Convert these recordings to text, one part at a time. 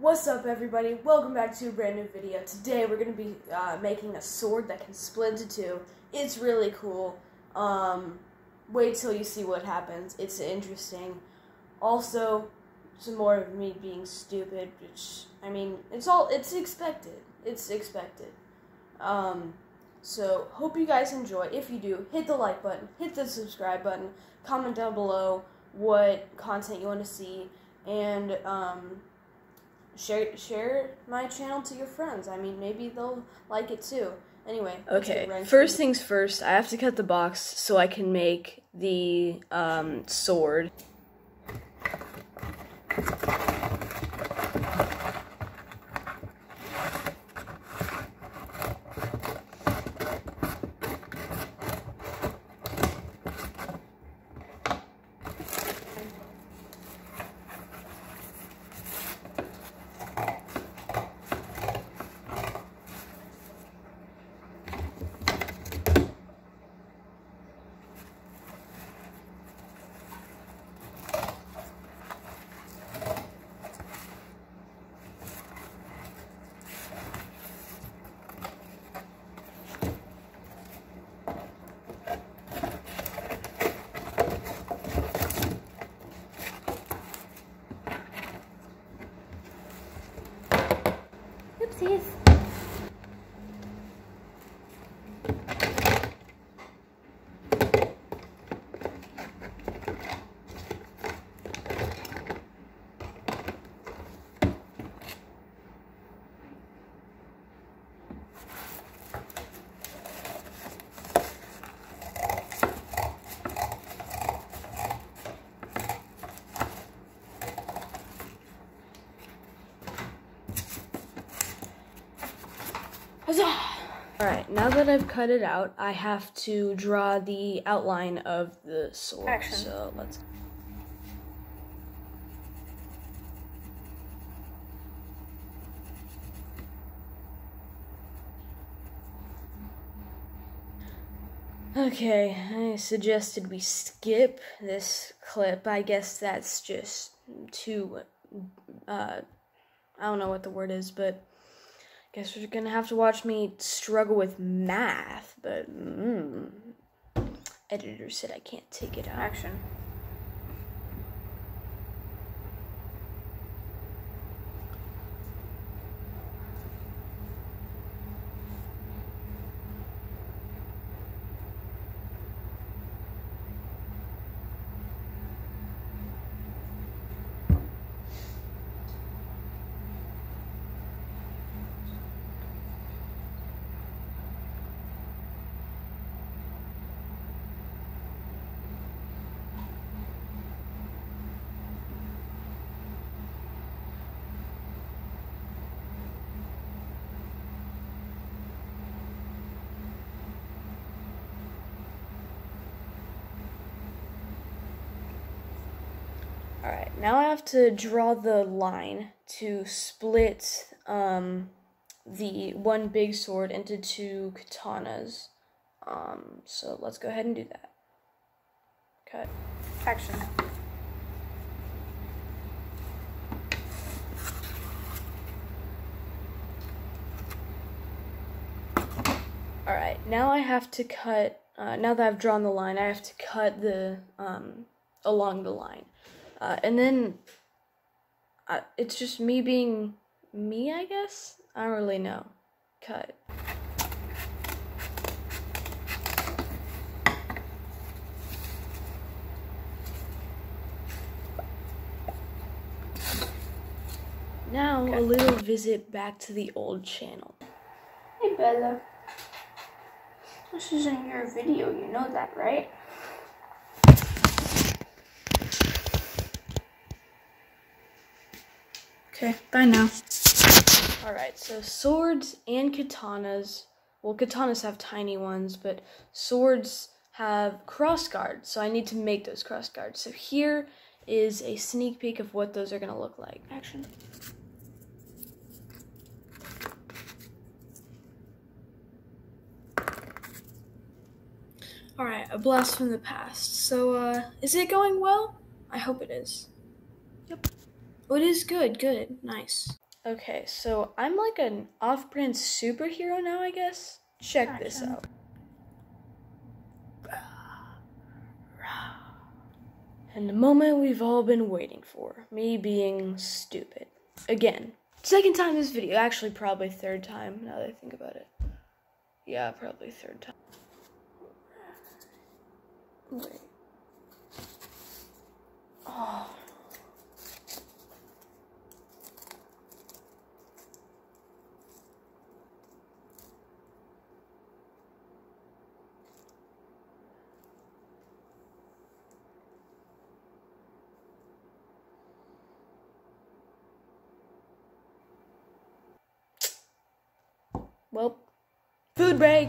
What's up everybody? Welcome back to a brand new video. Today we're going to be uh, making a sword that can split into two. It's really cool. Um, wait till you see what happens. It's interesting. Also, some more of me being stupid, which, I mean, it's all, it's expected. It's expected. Um, so, hope you guys enjoy. If you do, hit the like button, hit the subscribe button, comment down below what content you want to see, and, um, share share my channel to your friends. I mean, maybe they'll like it too. Anyway. Okay, first things first, I have to cut the box so I can make the um, sword. Alright, now that I've cut it out, I have to draw the outline of the sword. Action. So let's. Okay, I suggested we skip this clip. I guess that's just too, uh, I don't know what the word is, but guess we're gonna have to watch me struggle with math. But, mm, editor said I can't take it out. Action. Alright, now I have to draw the line to split um, the one big sword into two katanas. Um, so let's go ahead and do that. Cut. Action. Alright, now I have to cut, uh, now that I've drawn the line, I have to cut the, um, along the line. Uh, and then, uh, it's just me being me, I guess? I don't really know. Cut. Now, a little visit back to the old channel. Hey, Bella. This isn't your video, you know that, right? Okay, bye now. Alright, so swords and katanas. Well, katanas have tiny ones, but swords have cross guards, so I need to make those cross guards. So here is a sneak peek of what those are going to look like. Action. Alright, a blast from the past. So, uh, is it going well? I hope it is. Yep. Oh, it is good, good, nice. Okay, so I'm like an off brand superhero now, I guess. Check this out. And the moment we've all been waiting for me being stupid. Again. Second time this video. Actually, probably third time now that I think about it. Yeah, probably third time. Wait. Oh. Well, food break.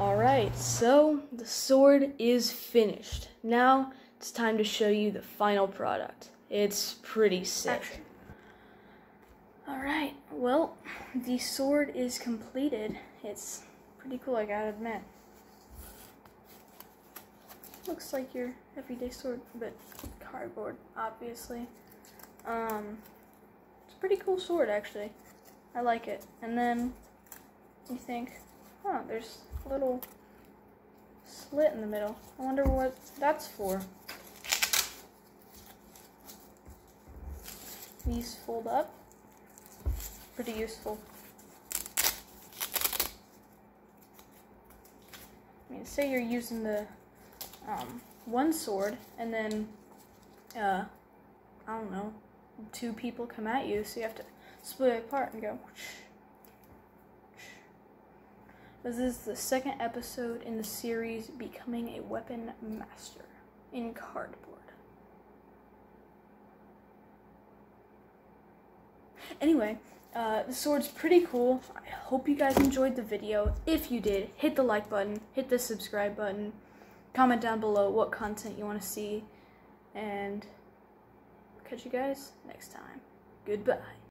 Alright, so the sword is finished. Now it's time to show you the final product. It's pretty sick. Alright, well, the sword is completed. It's pretty cool, I gotta admit. Looks like your everyday sword, but cardboard, obviously. Um, it's a pretty cool sword, actually. I like it. And then you think, huh, there's a little slit in the middle. I wonder what that's for. These fold up. Pretty useful. I mean, say you're using the um, one sword, and then, uh, I don't know, two people come at you, so you have to split it apart and go. This is the second episode in the series Becoming a Weapon Master in Cardboard. Anyway, uh, the sword's pretty cool. I hope you guys enjoyed the video. If you did, hit the like button, hit the subscribe button, comment down below what content you want to see, and catch you guys next time. Goodbye.